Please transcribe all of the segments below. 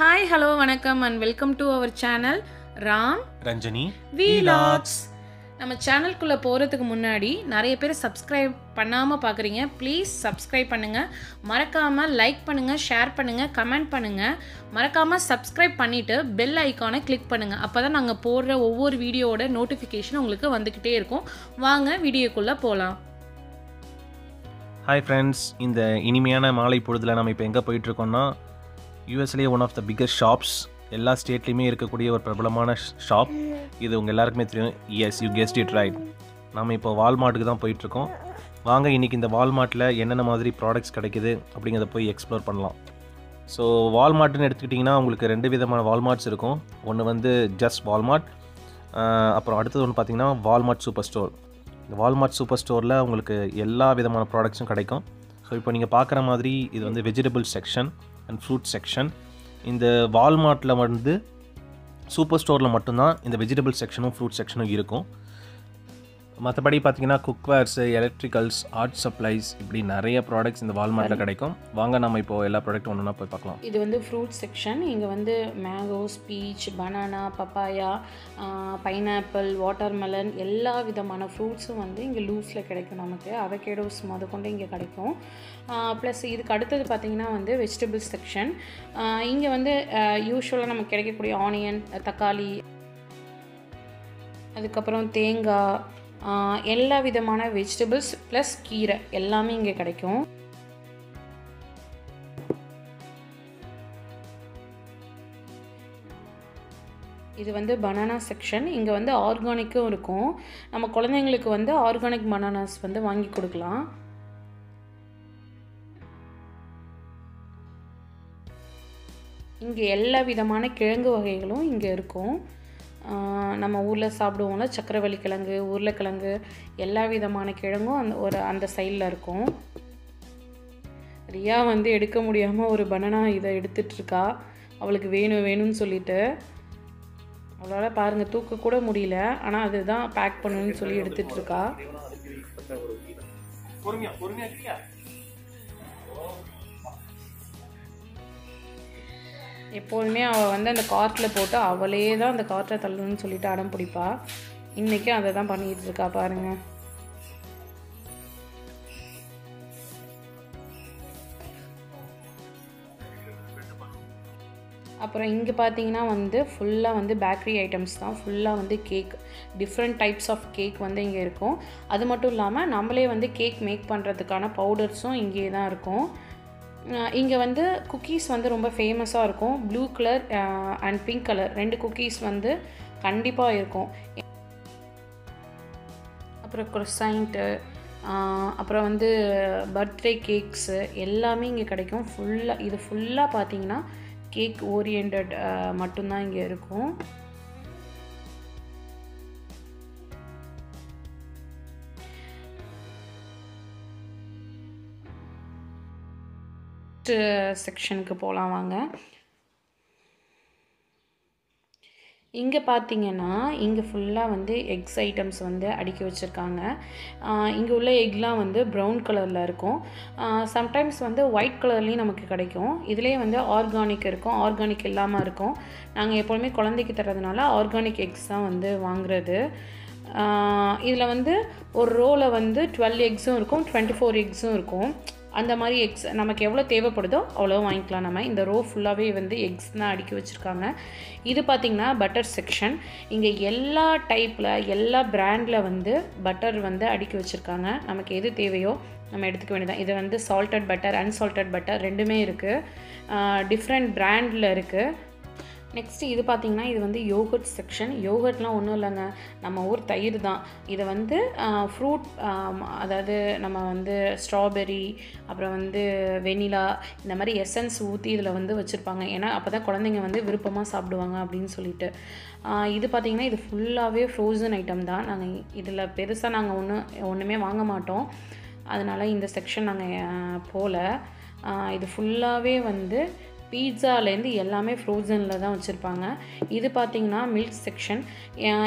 Hi hello வணக்கம் and welcome to our channel Ram Ranjani vlogs நம்ம சேனல்குள்ளே போகிறதுக்கு முன்னாடி நிறைய பேர் சப்ஸ்கிரைப் பண்ணாமல் பார்க்குறீங்க ப்ளீஸ் சப்ஸ்கிரைப் பண்ணுங்கள் மறக்காமல் லைக் பண்ணுங்கள் ஷேர் பண்ணுங்கள் கமெண்ட் பண்ணுங்கள் மறக்காமல் சப்ஸ்கிரைப் பண்ணிவிட்டு பெல் ஐக்கானை கிளிக் பண்ணுங்கள் அப்போ தான் நாங்கள் போடுற ஒவ்வொரு வீடியோவோட நோட்டிஃபிகேஷன் உங்களுக்கு வந்துக்கிட்டே இருக்கும். வாங்க வீடியோக்குள்ளே போகலாம் ஹாய் ஃப்ரெண்ட்ஸ் இந்த இனிமையான மாலை பொழுதில் நம்ம இப்போ எங்கே போயிட்டுருக்கோம்னா யூஎஸ்லேயே one of the biggest shops எல்லா ஸ்டேட்லேயுமே இருக்கக்கூடிய ஒரு பிரபலமான ஷாப் இது உங்கள் எல்லாருக்குமே தெரியும். Yes you guessed it right நாம் இப்போ வால்மார்ட்டுக்கு தான் போயிட்டுருக்கோம். வாங்க இன்றைக்கி இந்த வால்மார்ட்டில் என்னென்ன மாதிரி ப்ராடக்ட்ஸ் கிடைக்குது அப்படிங்கிறத போய் எக்ஸ்ப்ளோர் பண்ணலாம். ஸோ வால்மார்ட்னு எடுத்துக்கிட்டிங்கன்னா உங்களுக்கு ரெண்டு விதமான வால்மார்ட்ஸ் இருக்கும். ஒன்று வந்து ஜஸ்ட் வால்மார்ட். அப்புறம் அடுத்தது ஒன்று பார்த்தீங்கன்னா வால்மார்ட் சூப்பர் ஸ்டோர். இந்த வால்மார்ட் சூப்பர் ஸ்டோரில் உங்களுக்கு எல்லா விதமான ப்ராடக்ட்ஸும் கிடைக்கும். ஸோ இப்போ நீங்கள் பார்க்குற மாதிரி இது வந்து vegetable section and fruit section இந்த வால்மார்ட்டில் வந்து சூப்பர் ஸ்டோரில் மட்டும்தான் இந்த வெஜிடபிள் செக்ஷனும் ஃப்ரூட் செக்ஷனும் இருக்கும். மற்றபடி பார்த்தீங்கன்னா குக்வேர்ஸு எலக்ட்ரிக்கல்ஸ் ஆர்ட் சப்ளைஸ் இப்படி நிறைய ப்ராடக்ட்ஸ் இந்த வால்மார்ட்டில் கிடைக்கும். வாங்க நம்ம இப்போ எல்லா ப்ராடக்ட்டும் ஒன்று போய் பார்க்கலாம். இது வந்து ஃப்ரூட் செக்ஷன் இங்கே வந்து mangoes peach banana papaya pineapple watermelon எல்லா விதமான ஃப்ரூட்ஸும் வந்து இங்கே லூஸில் கிடைக்கும் நமக்கு. அவகேடோஸ் முதற்கொண்டு இங்கே கிடைக்கும். ப்ளஸ் இதுக்கு அடுத்தது பார்த்திங்கன்னா வந்து வெஜிடபிள் செக்ஷன் இங்கே வந்து யூஸ்வலாக நமக்கு கிடைக்கக்கூடிய ஆனியன் தக்காளி அதுக்கப்புறம் தேங்காய் எல்லா விதமான வெஜிடபிள்ஸ் ப்ளஸ் கீரை எல்லாமே இங்கே கிடைக்கும். இது வந்து பனானா செக்ஷன் இங்கே வந்து ஆர்கானிக்கும் இருக்கும். நம்ம குழந்தைங்களுக்கு வந்து ஆர்கானிக் பனானாஸ் வந்து வாங்கி கொடுக்கலாம். இங்கே எல்லா விதமான கிழங்கு வகைகளும் இங்கே இருக்கும். நம்ம ஊரில் சாப்பிடுவோம்ல சக்கரவள்ளி கிழங்கு உருளைக்கிழங்கு எல்லா விதமான கிழங்கும் அந்த ஒரு அந்த சைடில் இருக்கும். ரியா வந்து எடுக்க முடியாமல் ஒரு பனனா இதை எடுத்துட்ருக்கா அவளுக்கு வேணும் வேணும்னு சொல்லிட்டு. அவளால் பாருங்கள் தூக்க கூட முடியல. ஆனால் அதுதான் பேக் பண்ணணும்னு சொல்லி எடுத்துட்ருக்கா எப்போதுமே அவள் வந்து அந்த கார்ட்டில் போட்டு அவளே தான் அந்த கார்ட்டை தள்ளணும்னு சொல்லிட்டு அடம் பிடிப்பா. இன்றைக்கும் அதை தான் பண்ணிகிட்டு இருக்கா பாருங்கள் அப்புறம் இங்கே பார்த்தீங்கன்னா வந்து ஃபுல்லாக வந்து பேக்கரி ஐட்டம்ஸ் தான். ஃபுல்லாக வந்து cake different types of cake வந்து இங்கே இருக்கும். அது மட்டும் இல்லாமல் நம்மளே வந்து கேக் மேக் பண்ணுறதுக்கான பவுடர்ஸும் இங்கே தான் இருக்கும். இங்கே வந்து குக்கீஸ் வந்து ரொம்ப ஃபேமஸாக இருக்கும். Blue colour and pink colour ரெண்டு குக்கீஸ் வந்து கண்டிப்பாக இருக்கும். அப்புறம் க்ரொசைண்ட்டு அப்புறம் வந்து பர்த்டே கேக்ஸு எல்லாமே இங்கே கிடைக்கும். ஃபுல்லாக இது ஃபுல்லாக பார்த்தீங்கன்னா கேக் ஓரியன்ட் மட்டும்தான் இங்கே இருக்கும். செக்ஷனுக்கு uh, போகலாம் வாங்க. இங்கே பார்த்தீங்கன்னா இங்கே ஃபுல்லாக வந்து எக்ஸ் ஐட்டம்ஸ் வந்து அடுக்கி வச்சுருக்காங்க. இங்கே உள்ள எக்லாம் வந்து ப்ரௌன் கலரில் இருக்கும். சம்டைம்ஸ் வந்து ஒயிட் கலர்லேயும் நமக்கு கிடைக்கும். இதுலேயே வந்து ஆர்கானிக் இருக்கும். ஆர்கானிக் இல்லாமல் இருக்கும். நாங்கள் எப்போதுமே குழந்தைக்கு தர்றதுனால ஆர்கானிக் எக்ஸ் தான் வந்து வாங்குறது. இதில் வந்து ஒரு ரோவில் வந்து டுவெல் எக்ஸும் இருக்கும். டுவெண்ட்டி ஃபோர் எக்ஸும் இருக்கும். அந்த மாதிரி எக்ஸ் நமக்கு எவ்வளோ தேவைப்படுதோ அவ்வளோ வாங்கிக்கலாம். நம்ம இந்த ரோ ஃபுல்லாகவே வந்து எக்ஸ் தான் அடுக்கி வச்சுருக்காங்க. இது பார்த்திங்கன்னா பட்டர் செக்ஷன் இங்கே எல்லா டைப்பில் எல்லா பிராண்டில் வந்து பட்டர் வந்து அடுக்கி வச்சுருக்காங்க. நமக்கு எது தேவையோ நம்ம எடுத்துக்க வேண்டியதான் இது வந்து சால்டட் பட்டர் அன்சால்டட் பட்டர் ரெண்டுமே இருக்குது டிஃப்ரெண்ட் பிராண்டில் இருக்குது நெக்ஸ்ட்டு இது பார்த்திங்கன்னா இது வந்து யோகர்ட் செக்ஷன் யோகர்ட்லாம் ஒன்றும் இல்லைங்க. நம்ம ஊர் தயிர் தான். இதை வந்து ஃப்ரூட் அதாவது நம்ம வந்து ஸ்ட்ராபெரி அப்புறம் வந்து வெனிலா இந்த மாதிரி எசன்ஸ் ஊற்றி இதில் வந்து வச்சுருப்பாங்க. ஏன்னா அப்போ தான் குழந்தைங்க வந்து விருப்பமாக சாப்பிடுவாங்க அப்படின்னு சொல்லிட்டு. இது பார்த்திங்கன்னா இது ஃபுல்லாகவே ஃப்ரோசன் ஐட்டம் தான். நாங்கள் இதில் பெருசாக நாங்கள் ஒன்றும் ஒன்றுமே வாங்க மாட்டோம். அதனால் இந்த செக்ஷன் நாங்கள் போகல இது ஃபுல்லாகவே வந்து பீட்சாலேருந்து எல்லாமே ஃப்ரோசனில் தான் வச்சுருப்பாங்க. இது பார்த்திங்கன்னா மில்க் செக்ஷன்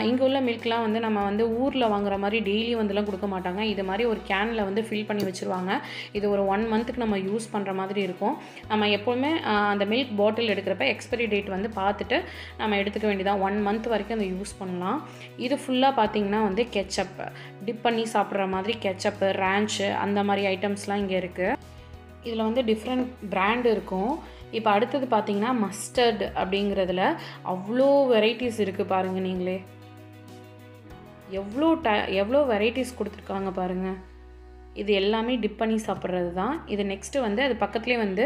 இங்கே உள்ள மில்க்லாம் வந்து நம்ம வந்து ஊரில் வாங்குற மாதிரி டெய்லி வந்துலாம் கொடுக்க மாட்டாங்க. இது மாதிரி ஒரு கேனில் வந்து ஃபில் பண்ணி வச்சுருவாங்க. இது ஒரு ஒன் மந்த்துக்கு நம்ம யூஸ் பண்ணுற மாதிரி இருக்கும். நம்ம எப்போவுமே அந்த மில்க் பாட்டில் எடுக்கிறப்ப எக்ஸ்பைரி டேட் வந்து பார்த்துட்டு நம்ம எடுத்துக்க வேண்டியதான் ஒன் மந்த் வரைக்கும் அதை யூஸ் பண்ணலாம். இது ஃபுல்லாக பார்த்தீங்கன்னா வந்து கெச்சப் டிப் பண்ணி சாப்பிட்ற மாதிரி கெச்சப்பு ரேன்ச்சு அந்த மாதிரி ஐட்டம்ஸ்லாம் இங்கே இருக்குது இதில் வந்து டிஃப்ரெண்ட் பிராண்ட் இருக்கும். இப்போ அடுத்தது பார்த்தீங்கன்னா மஸ்டர்ட் அப்படிங்கிறதுல அவ்வளோ வெரைட்டிஸ் இருக்குது பாருங்கள் நீங்களே. எவ்வளோ ட எவ்வளோ வெரைட்டிஸ் கொடுத்துருக்காங்க பாருங்கள் இது எல்லாமே டிப் பண்ணி சாப்பிட்றது தான் இது நெக்ஸ்ட்டு வந்து அது பக்கத்துலேயே வந்து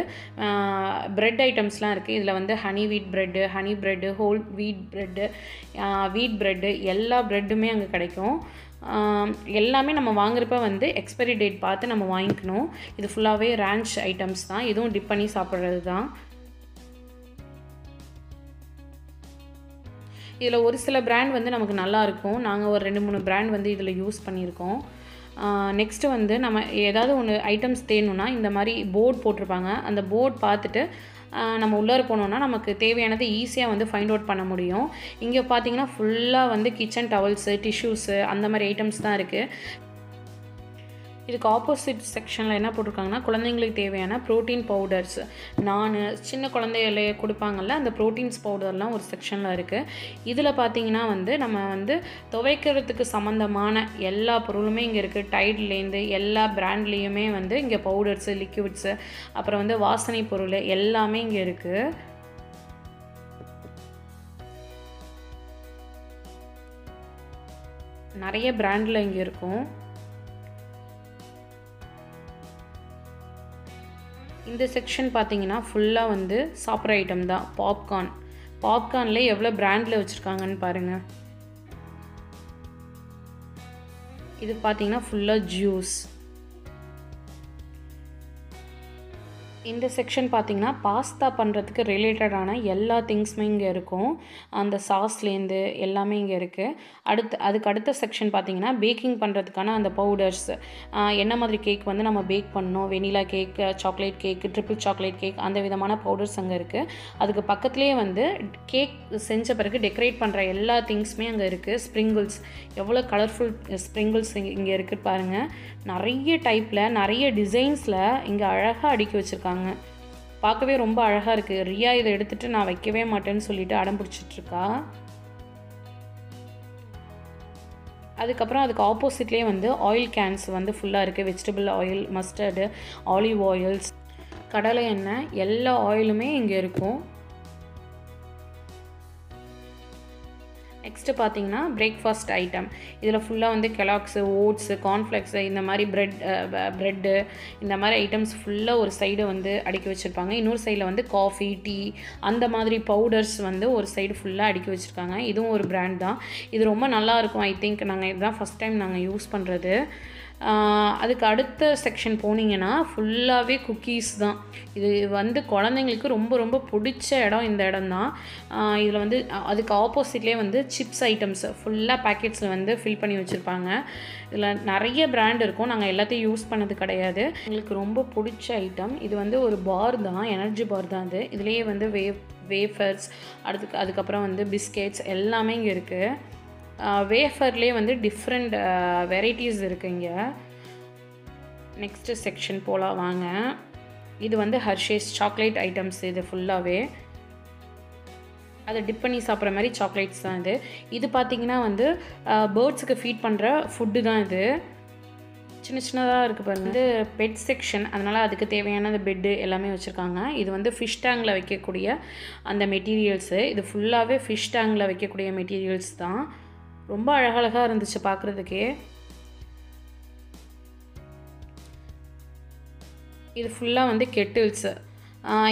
ப்ரெட் ஐட்டம்ஸ்லாம் இருக்குது இதில் வந்து honey wheat bread honey bread whole wheat bread wheat bread எல்லா ப்ரெட்டுமே அங்கே கிடைக்கும். எல்லாமே நம்ம வாங்குறப்ப வந்து எக்ஸ்பைரி டேட் பார்த்து நம்ம வாங்கிக்கணும். இது ஃபுல்லாகவே ரேஞ்ச் ஐட்டம்ஸ் தான். இதுவும் டிப் பண்ணி சாப்பிட்றது தான். இதில் ஒரு சில பிராண்ட் வந்து நமக்கு நல்லா இருக்கும். நாங்கள் ஒரு ரெண்டு மூணு பிராண்ட் வந்து இதில் யூஸ் பண்ணியிருக்கோம். நெக்ஸ்ட்டு வந்து நம்ம ஏதாவது ஒன்று ஐட்டம்ஸ் தேணும்னா இந்த மாதிரி போர்ட் போட்டிருப்பாங்க. அந்த போர்ட் பார்த்துட்டு நம்ம உள்ளே போனோம்னா நமக்கு தேவையானது ஈஸியாக வந்து ஃபைண்ட் அவுட் பண்ண முடியும். இங்கே பார்த்தீங்கன்னா ஃபுல்லாக வந்து கிச்சன் டவல்ஸு டிஷ்யூஸு அந்த மாதிரி ஐட்டம்ஸ் தான் இருக்குது இதுக்கு ஆப்போசிட் செக்ஷனில் என்ன போட்டிருக்காங்கன்னா குழந்தைங்களுக்கு தேவையான ப்ரோட்டீன் பவுடர்ஸ் நான் சின்ன குழந்தைகள கொடுப்பாங்கல்ல அந்த ப்ரோட்டீன்ஸ் பவுடர்லாம் ஒரு செக்ஷனில் இருக்குது இதில் பார்த்தீங்கன்னா வந்து நம்ம வந்து துவைக்கிறதுக்கு சம்மந்தமான எல்லா பொருளுமே இங்கே இருக்குது டைட்லேருந்து எல்லா பிராண்ட்லேயுமே வந்து இங்கே பவுடர்ஸு லிக்விட்ஸு அப்புறம் வந்து வாசனை பொருள் எல்லாமே இங்கே இருக்குது நிறைய பிராண்டில் இங்கே இருக்கும். இந்த செக்ஷன் பார்த்தீங்கன்னா ஃபுல்லாக வந்து சாப்பிட்ற ஐட்டம் தான். பாப்கார்ன் பாப்கார்னில் எவ்வளோ பிராண்டில் வச்சுருக்காங்கன்னு பாருங்கள் இது பார்த்தீங்கன்னா ஃபுல்லாக ஜூஸ் இந்த செக்ஷன் பார்த்தீங்கன்னா பாஸ்தா பண்ணுறதுக்கு ரிலேட்டடான எல்லா திங்ஸுமே இங்கே இருக்கும். அந்த சாஸ்லேருந்து எல்லாமே இங்கே இருக்குது அடுத்து அதுக்கு அடுத்த செக்ஷன் பார்த்தீங்கன்னா பேக்கிங் பண்ணுறதுக்கான அந்த பவுடர்ஸ் என்ன மாதிரி கேக் வந்து நம்ம பேக் பண்ணணும்? Vanilla cake chocolate cake triple chocolate cake அந்த விதமான பவுடர்ஸ் அங்கே இருக்குது அதுக்கு பக்கத்துலேயே வந்து கேக் செஞ்ச பிறகு டெக்கரேட் பண்ணுற எல்லா திங்ஸுமே அங்கே இருக்குது ஸ்ப்ரிங்கிள்ஸ் எவ்வளோ கலர்ஃபுல் ஸ்ப்ரிங்கிள்ஸ் இங்கே இருக்குது பாருங்கள் நிறைய டைப்பில் நிறைய டிசைன்ஸில் இங்கே அழகாக அடுக்கி வச்சுருக்காங்க. பார்க்கவே ரொம்ப அழகாக இருக்குது ரியா இதை எடுத்துகிட்டு நான் வைக்கவே மாட்டேன்னு சொல்லிட்டு அடம் பிடிச்சிட்ருக்கா? அதுக்கப்புறம் அதுக்கு ஆப்போசிட்லேயே வந்து ஆயில் கேன்ஸ் வந்து ஃபுல்லாக இருக்குது vegetable oil mustard olive oils கடலை எண்ணெய் எல்லா ஆயிலுமே இங்கே இருக்கும். நெக்ஸ்ட்டு பார்த்தீங்கன்னா பிரேக்ஃபாஸ்ட் ஐட்டம் இதில் ஃபுல்லாக வந்து கெலாக்ஸு ஓட்ஸு கார்ன்ஃப்ளெக்ஸு இந்த மாதிரி ப்ரெட் ப்ரெட்டு இந்த மாதிரி ஐட்டம்ஸ் ஃபுல்லாக ஒரு சைடு வந்து அடுக்கி வச்சுருப்பாங்க. இன்னொரு சைடில் வந்து காஃபி டீ அந்த மாதிரி பவுடர்ஸ் வந்து ஒரு சைடு ஃபுல்லாக அடுக்கி வச்சுருக்காங்க. இதுவும் ஒரு பிராண்ட் தான். இது ரொம்ப நல்லா இருக்கும். ஐ திங்க் நாங்கள் இதுதான் ஃபஸ்ட் டைம் நாங்கள் யூஸ் பண்ணுறது அதுக்கு அடுத்த செக்ஷன் போனீங்கன்னா ஃபுல்லாகவே குக்கீஸ் தான். இது வந்து குழந்தைங்களுக்கு ரொம்ப ரொம்ப பிடிச்ச இடம் இந்த இடம் தான் இதில் வந்து அதுக்கு ஆப்போசிட்லேயே வந்து சிப்ஸ் ஐட்டம்ஸ் ஃபுல்லாக பேக்கெட்ஸில் வந்து ஃபில் பண்ணி வச்சுருப்பாங்க. இதில் நிறைய பிராண்ட் இருக்கும். நாங்கள் எல்லாத்தையும் யூஸ் பண்ணது கிடையாது. எங்களுக்கு ரொம்ப பிடிச்ச ஐட்டம் இது வந்து ஒரு பார் தான். எனர்ஜி பார் தான் அது. இதுலேயே வந்து வே வேஃபர்ஸ் அடுத்து அதுக்கப்புறம் வந்து பிஸ்கெட்ஸ் எல்லாமே இங்கே இருக்குது வேஃபர்லேயே வந்து டிஃப்ரெண்ட் வெரைட்டிஸ் இருக்குது இங்கே. நெக்ஸ்ட்டு செக்ஷன் போகலாம் வாங்க. இது வந்து ஹர்ஷேஸ் சாக்லேட் ஐட்டம்ஸ் இது ஃபுல்லாகவே அதை டிப் பண்ணி சாப்பிட்ற மாதிரி சாக்லேட்ஸ் தான் இது. இது பார்த்திங்கன்னா வந்து பேர்ட்ஸுக்கு ஃபீட் பண்ணுற ஃபுட்டு தான் இது. சின்ன சின்னதாக இருக்குது பாருங்கள் இது பெட் செக்ஷன் அதனால் அதுக்கு தேவையான அந்த பெட்டு எல்லாமே வச்சுருக்காங்க. இது வந்து ஃபிஷ் டேங்கில் வைக்கக்கூடிய அந்த மெட்டீரியல்ஸு இது ஃபுல்லாகவே ஃபிஷ் டேங்கில் வைக்கக்கூடிய மெட்டீரியல்ஸ் தான். ரொம்ப அழகழகாக இருந்துச்சு பார்க்குறதுக்கே இது ஃபுல்லாக வந்து கெட்டில்ஸு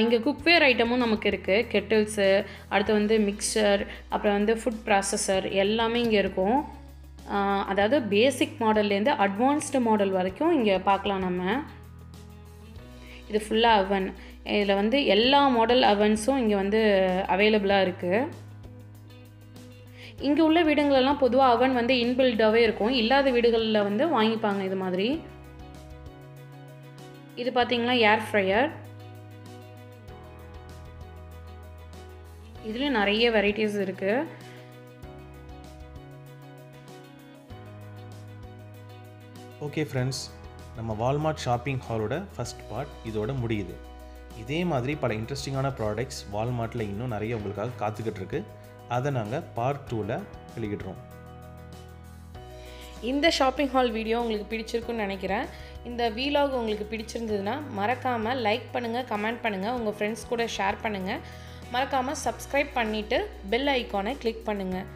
இங்கே குக்வேர் ஐட்டமும் நமக்கு இருக்குது கெட்டில்ஸு அடுத்து வந்து மிக்சர் அப்புறம் வந்து ஃபுட் ப்ராசஸர் எல்லாமே இங்கே இருக்கும். அதாவது பேசிக் மாடல்லேருந்து அட்வான்ஸ்டு மாடல் வரைக்கும் இங்கே பார்க்கலாம் நம்ம. இது ஃபுல்லாக அவன் இதில் வந்து எல்லா மாடல் அவன்ஸும் இங்கே வந்து அவைலபிளாக இருக்குது இங்கே உள்ள வீடுங்களெல்லாம் பொதுவாக அவன் வந்து இன்பில்டாகவே இருக்கும். இல்லாத வீடுகளில் வந்து வாங்கிப்பாங்க இது மாதிரி. இது பார்த்திங்கன்னா ஏர் ஃப்ரையர் இதுலேயும் நிறைய வெரைட்டிஸ் இருக்குது ஓகே ஃப்ரெண்ட்ஸ் நம்ம வால்மார்ட் ஷாப்பிங் ஹாலோட ஃபஸ்ட் பார்ட் இதோட முடியுது. இதே மாதிரி பல இன்ட்ரெஸ்டிங்கான ப்ராடக்ட்ஸ் வால்மார்ட்டில் இன்னும் நிறைய உங்களுக்காக காத்துக்கிட்டு இருக்குது அதை நாங்கள் பார்ட் டூவில் வெளியிடுறோம். இந்த ஷாப்பிங் ஹால் வீடியோ உங்களுக்கு பிடிச்சிருக்குன்னு நினைக்கிறேன். இந்த வீலாக் உங்களுக்கு பிடிச்சிருந்ததுன்னா மறக்காமல் லைக் பண்ணுங்கள் கமெண்ட் பண்ணுங்கள் உங்கள் ஃப்ரெண்ட்ஸ் கூட ஷேர் பண்ணுங்கள் மறக்காமல் சப்ஸ்கிரைப் பண்ணிவிட்டு பெல் ஐக்கானை கிளிக் பண்ணுங்கள்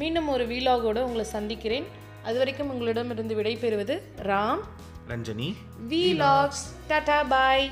மீண்டும் ஒரு வீலாகோடு உங்களை சந்திக்கிறேன். அது வரைக்கும் உங்களிடமிருந்து விடைபெறுவது ராம் ரஞ்சனி. வீலாக்ஸ் டாடா பாய்